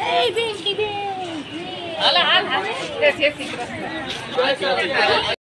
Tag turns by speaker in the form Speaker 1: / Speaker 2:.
Speaker 1: Ei, vem, vem, vem. Olha lá,